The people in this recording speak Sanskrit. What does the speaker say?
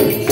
बोलो